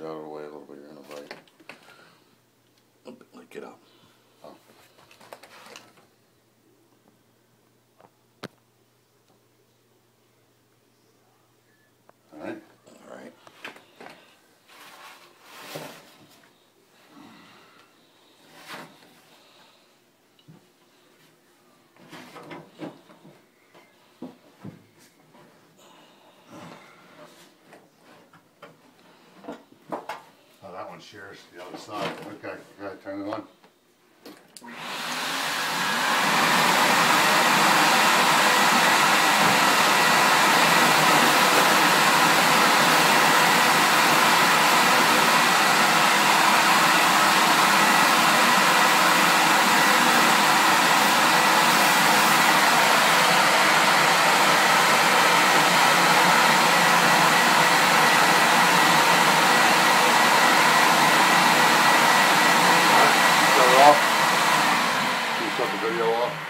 Get out of the way a little bit. You're in a bite. Get out. One shares the other side. Okay, しっとリアは。